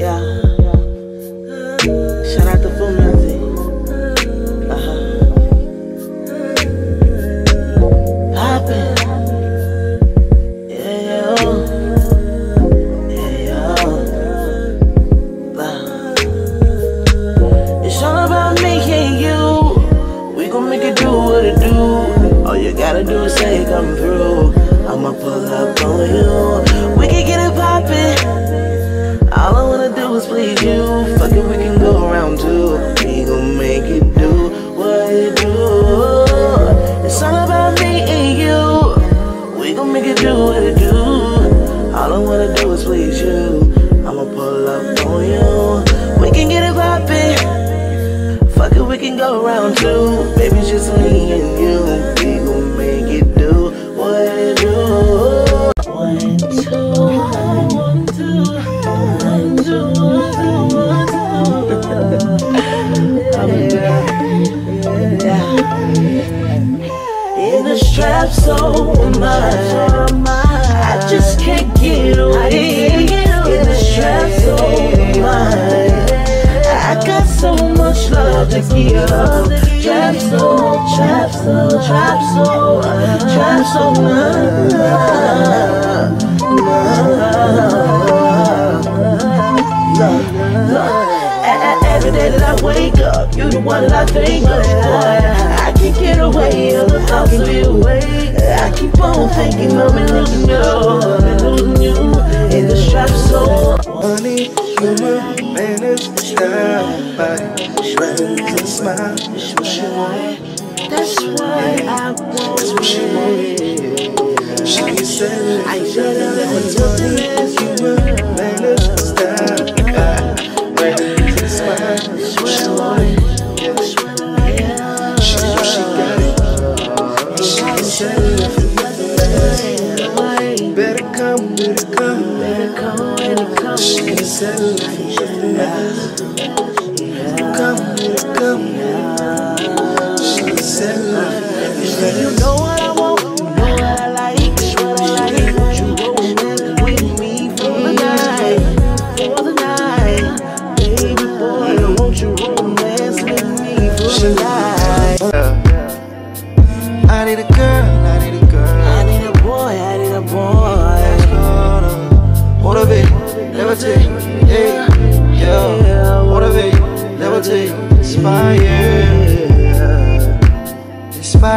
Yeah. Shout out to Full Music. Uh-huh. Poppin'. Yeah, yeah. Yeah, yeah. Wow. It's all about me and you. We gon' make it do what it do. All you gotta do is say come through. I'ma pull up on you. We it. All I wanna do is please you. Fuck it, we can go around too. We gon' make it do what it do. It's all about me and you. We gon' make it do what it do. All I wanna do is please you. I'ma pull up on you. We can get it poppin'. Fuck it, we can go around too. Baby, just me and you. To. Trap trap trap trap. Every day that I wake up, you the one that I think of. I can't get away of the thoughts of you. I keep on thinking of me losing you, losing you in the strap so. Money, humor, smile. That's why I want. Come, better come. She can say it if you Come, better come. She can say it You know what I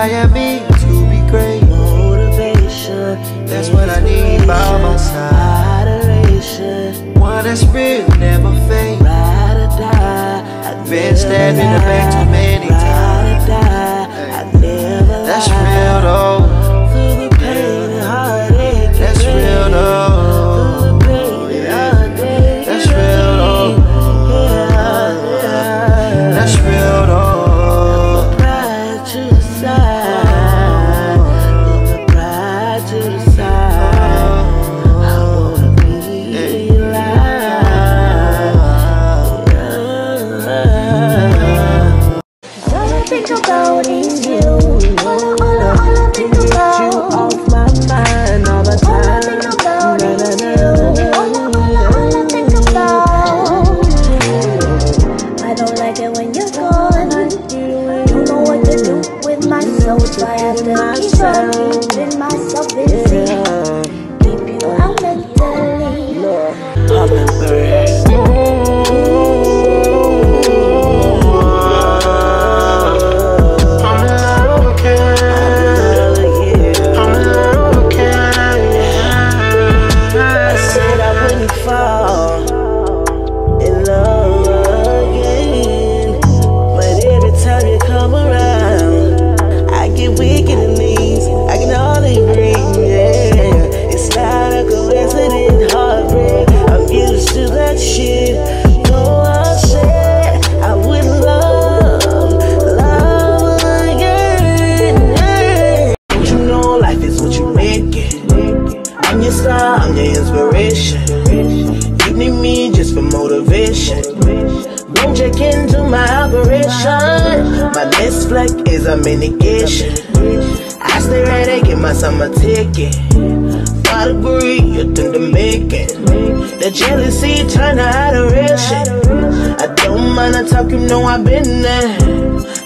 inspire me to be great. Motivation, That's what I need by my side. adoration, One that's real, never fake. ride or die. I'd Been stabbed in the back like it when you're gone. Don't know what to do with myself. I have to keep on keeping myself busy. Motivation. Don't check into my operation. My next flight is a mitigation. I stay ready, get my summer ticket. Five degree, you're to Dominican. The jealousy turn to adoration. I don't mind the talk, you know I've been there.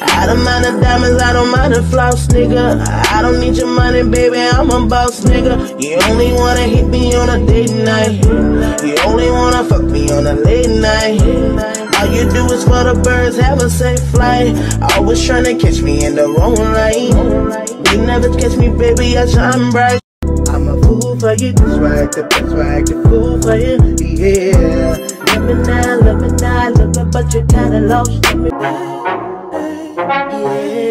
I don't mind the diamonds, I don't mind the floss, nigga. I don't need your money, baby, I'm a boss, nigga. You only wanna hit me on a date night. You only wanna fuck me on a late night. All you do is for the birds, have a safe flight. Always trying to catch me in the wrong light. You never catch me, baby, I shine bright. I'm a fool for you, swag the swag the fool for you, yeah. Love me now, love me now, love me, but you kinda lost. Me she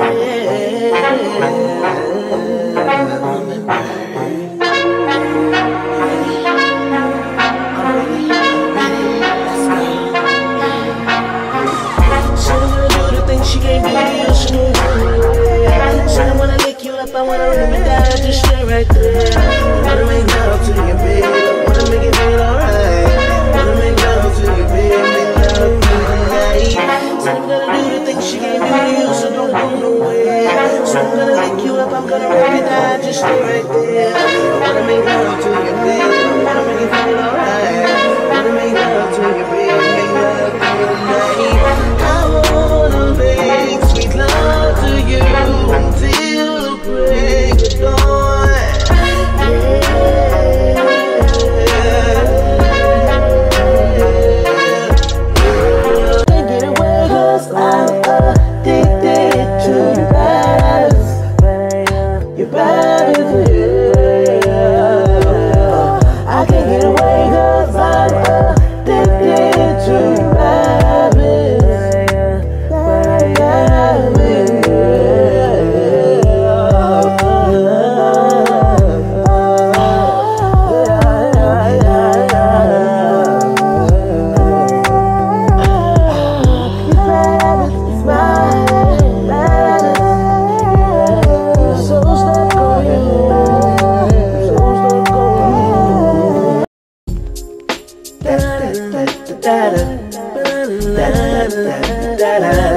da da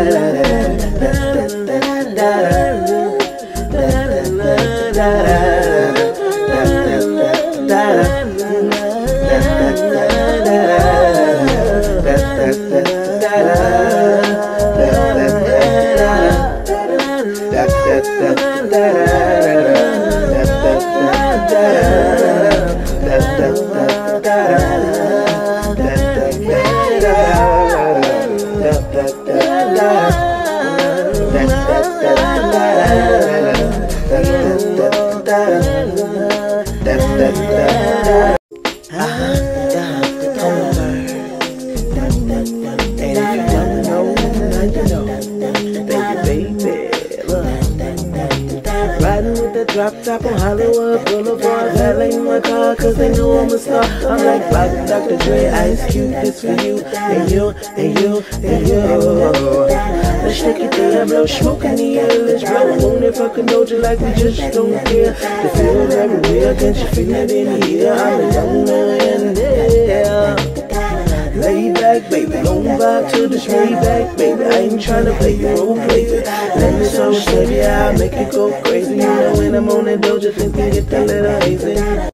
Riding car cause they know I'm a star. I'm like Rock, Dr. Dre, Ice Cube, this for you, and you, and you, and you. Let's take it there, blow smoke in the air. Let's roll on it, fucking doja like we just don't care. The feels everywhere, can't you feel it in air? I'm the young man there. Lay back, baby, don't vibe to the straight back, baby. I ain't tryna play your role, baby. Let me so baby, I'll make you go crazy. You know when I'm on that doja, think you get that little hazy.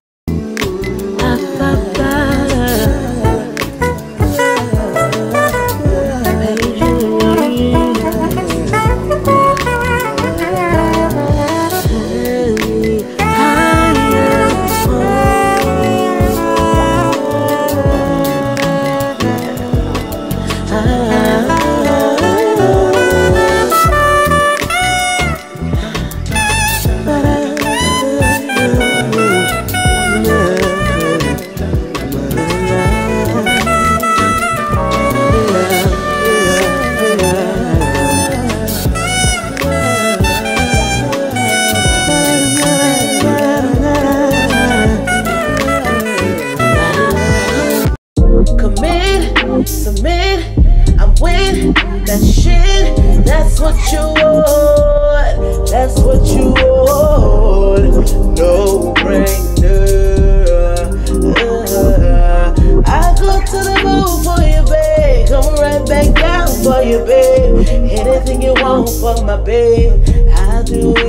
That shit. That's what you want. That's what you want. No brainer. Uh, I go to the moon for you, babe. Come right back down for you, babe. Anything you want for my babe, I'll do it.